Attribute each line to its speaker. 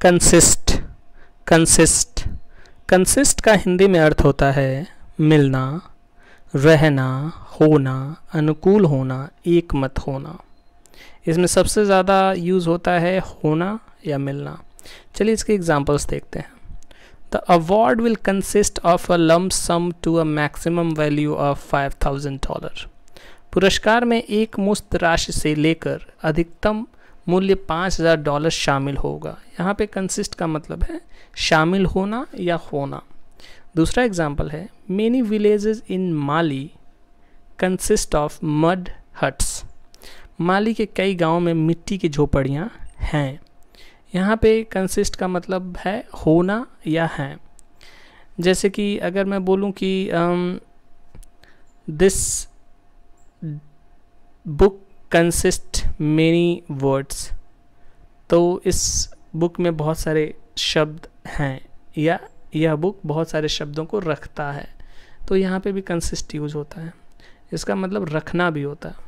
Speaker 1: Consist consist consist का हिंदी में अर्थ होता है मिलना, रहना, होना, अनुकूल होना एक मत होना। इसमें सबसे ज़्यादा यूज़ होता है होना या मिलना। चलिए इसके एग्जांपल्स देखते हैं। The award will consist of a lump sum to a maximum value of five thousand dollar पुरस्कार में एक मुस्त राशि से लेकर अधिकतम मूल्य पाँच हज़ार डॉलर शामिल होगा। यहाँ पे कंसिस्ट का मतलब है शामिल होना या होना। दूसरा एग्ज़ाम्पल है many villages in Mali consist of mud huts Mali के कई गाँवों में मिट्टी की झोपड़ियाँ हैं। यहाँ पे कंसिस्ट का मतलब है होना या हैं। जैसे कि अगर मैं बोलूँ कि this book consist many words तो इस बुक में बहुत सारे शब्द हैं, या यह बुक बहुत सारे शब्दों को रखता है। तो यहाँ पे भी कंसिस्ट यूज़ होता है। इसका मतलब रखना भी होता है।